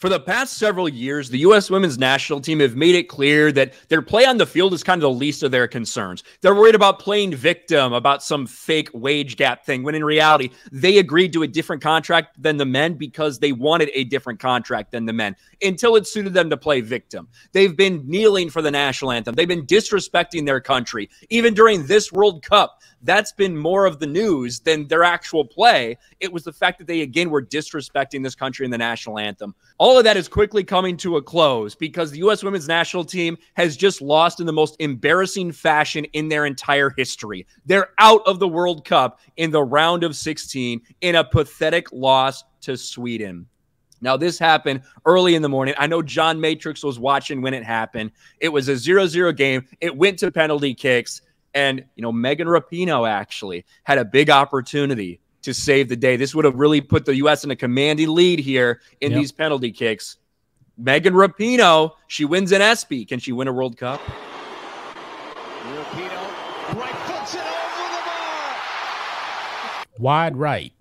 For the past several years, the U.S. women's national team have made it clear that their play on the field is kind of the least of their concerns. They're worried about playing victim, about some fake wage gap thing, when in reality, they agreed to a different contract than the men because they wanted a different contract than the men until it suited them to play victim. They've been kneeling for the national anthem, they've been disrespecting their country. Even during this World Cup, that's been more of the news than their actual play. It was the fact that they, again, were disrespecting this country in the national anthem. All of that is quickly coming to a close because the U.S. women's national team has just lost in the most embarrassing fashion in their entire history. They're out of the World Cup in the round of 16 in a pathetic loss to Sweden. Now, this happened early in the morning. I know John Matrix was watching when it happened. It was a 0 0 game. It went to penalty kicks. And, you know, Megan Rapinoe actually had a big opportunity to save the day. This would have really put the U.S. in a commanding lead here in yep. these penalty kicks. Megan Rapinoe, she wins an ESPY. Can she win a World Cup? Rapinoe, right foots it over the bar. Wide right.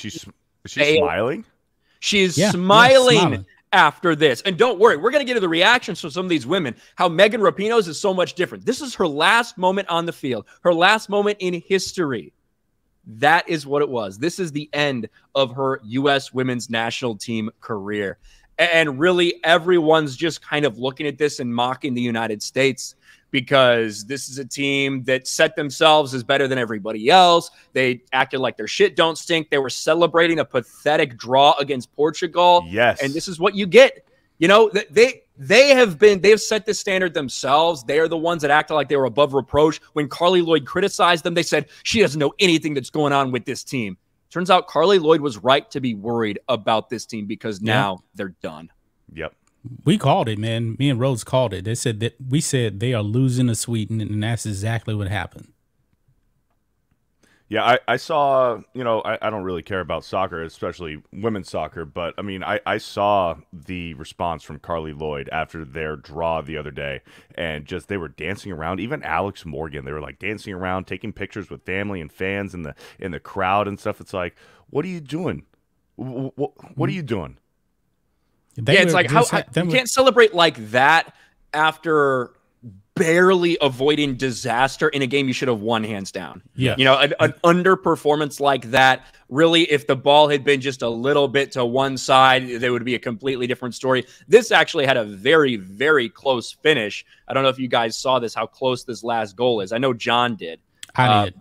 she's is she smiling? She's yeah, smiling. Yeah, smiling after this. And don't worry, we're going to get to the reactions from some of these women. How Megan Rapinoe's is so much different. This is her last moment on the field, her last moment in history. That is what it was. This is the end of her U.S. women's national team career. And really, everyone's just kind of looking at this and mocking the United States because this is a team that set themselves as better than everybody else. They acted like their shit don't stink. They were celebrating a pathetic draw against Portugal. Yes. And this is what you get. You know, they they have been they have set the standard themselves. They are the ones that acted like they were above reproach. When Carli Lloyd criticized them, they said she doesn't know anything that's going on with this team. Turns out Carli Lloyd was right to be worried about this team because now yeah. they're done. Yep. We called it, man. Me and Rhodes called it. They said that we said they are losing to Sweden, and that's exactly what happened. Yeah, I, I saw, you know, I, I don't really care about soccer, especially women's soccer, but I mean, I, I saw the response from Carli Lloyd after their draw the other day, and just they were dancing around. Even Alex Morgan, they were like dancing around, taking pictures with family and fans in the in the crowd and stuff. It's like, what are you doing? What, what, what are you doing? They yeah, it's like how, how you can't celebrate like that after barely avoiding disaster in a game you should have won hands down. Yeah. You know, an, an, underperformance like that, really, if the ball had been just a little bit to one side, there would be a completely different story. This actually had a very, very close finish. I don't know if you guys saw this, how close this last goal is. I know John did. I uh, did.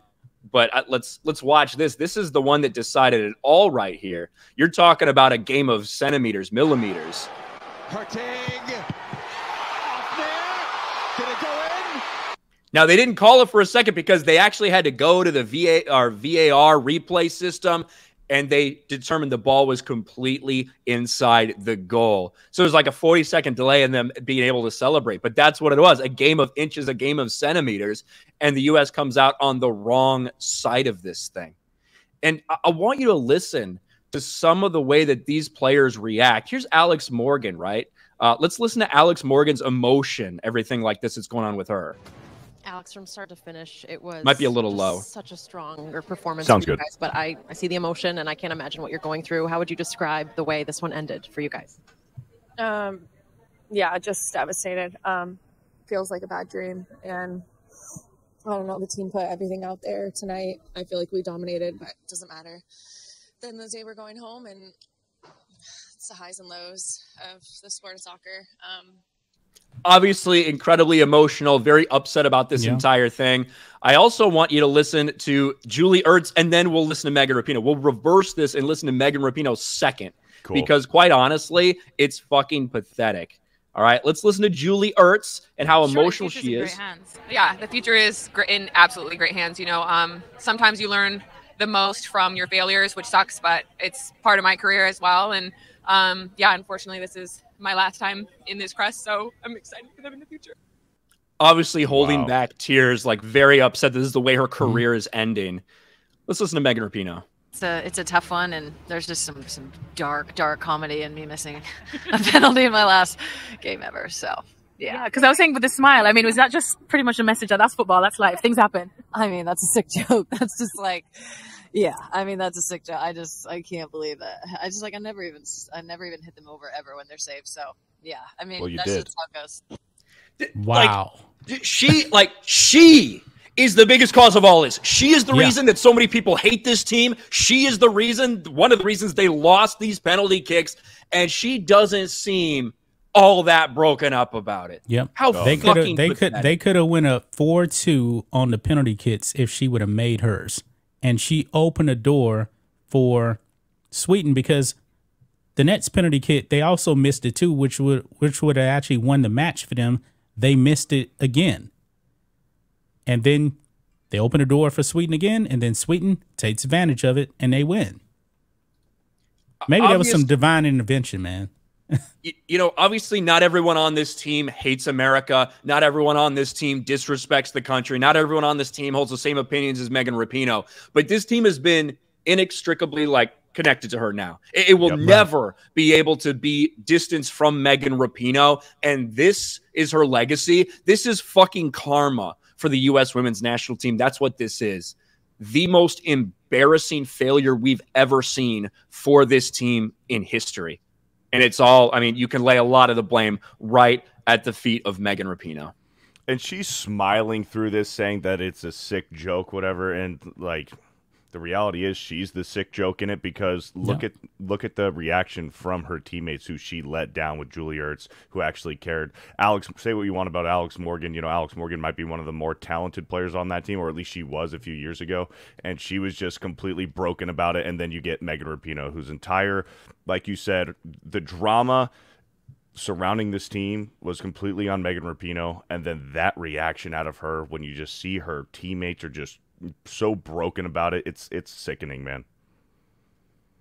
But uh, let's let's watch this. This is the one that decided it all right here. You're talking about a game of centimeters, millimeters. Now they didn't call it for a second because they actually had to go to the VA or VAR replay system and they determined the ball was completely inside the goal. So it was like a 40 second delay in them being able to celebrate. But that's what it was a game of inches, a game of centimeters. And the U.S. comes out on the wrong side of this thing. And I, I want you to listen to some of the way that these players react. Here's Alex Morgan, right? Uh, let's listen to Alex Morgan's emotion, everything like this that's going on with her. Alex, from start to finish, it was might be a little low. Such a stronger performance. Sounds good. Guys, but I, I see the emotion, and I can't imagine what you're going through. How would you describe the way this one ended for you guys? Um, yeah, just devastated. Um, feels like a bad dream, and I don't know. The team put everything out there tonight. I feel like we dominated, but it doesn't matter. Then the day we're going home, and it's the highs and lows of the sport of soccer. Um, obviously incredibly emotional, very upset about this yeah. entire thing. I also want you to listen to Julie Ertz, and then we'll listen to Megan Rapinoe. We'll reverse this and listen to Megan Rapinoe second, cool. because quite honestly, it's fucking pathetic. All right, let's listen to Julie Ertz and how sure, emotional she is. Yeah, the future is in absolutely great hands. You know, um, sometimes you learn the most from your failures, which sucks, but it's part of my career as well. And um, yeah, unfortunately, this is my last time in this crest, so I'm excited for them in the future. Obviously, holding wow. back tears, like very upset. This is the way her mm-hmm. career mm-hmm. is ending. Let's listen to Megan Rapinoe. It's a it's a tough one, and there's just some some dark dark comedy in me missing a penalty in my last game ever. So yeah, because yeah, I was saying with the smile. I mean, was that just pretty much a message that that's football, that's life, things happen. I mean, that's a sick joke. That's just like Yeah, I mean that's a sick job. I just I can't believe it. I just like I never even I never even hit them over ever when they're safe. So yeah, I mean Well, you that's did. just how it goes. Wow. Like, she, like, she is the biggest cause of all this. She is the Yeah. reason that so many people hate this team. She is the reason, one of the reasons they lost these penalty kicks, and she doesn't seem all that broken up about it. Yep. How they could fucking have they could pathetic. they could have went up four two on the penalty kits if she would have made hers. And she opened a door for Sweden because the Nets penalty kit, they also missed it too, which would which would have actually won the match for them. They missed it again. And then they open a door for Sweden again, and then Sweden takes advantage of it and they win. Maybe that was some divine intervention, man. Y- you know, obviously, not everyone on this team hates America. Not everyone on this team disrespects the country. Not everyone on this team holds the same opinions as Megan Rapinoe. But this team has been inextricably like connected to her now. It, it will Yep. Right. never be able to be distanced from Megan Rapinoe. And this is her legacy. This is fucking karma for the U.S. women's national team. That's what this is. The most embarrassing failure we've ever seen for this team in history. And it's all, I mean, you can lay a lot of the blame right at the feet of Megan Rapinoe. and she's smiling through this saying that it's a sick joke whatever and like the reality is she's the sick joke in it because look Yeah. at look at the reaction from her teammates who she let down with Julie Ertz who actually cared. Alex say what you want about Alex Morgan, you know Alex Morgan might be one of the more talented players on that team or at least she was a few years ago and she was just completely broken about it and then you get Megan Rapinoe whose entire like you said the drama surrounding this team was completely on Megan Rapinoe, and then that reaction out of her when you just see her teammates are just so broken about it, it's it's sickening, man.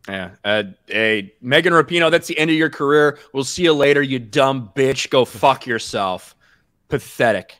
Yeah. Uh, hey, Megan Rapinoe, that's the end of your career. We'll see you later, you dumb bitch. Go fuck yourself. Pathetic.